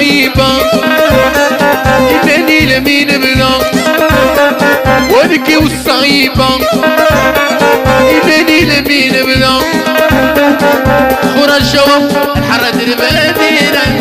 لعيبة إيماني لمين بلا ونكي والصعيبة إيماني لمين بلا خرج جوا حرد المدينة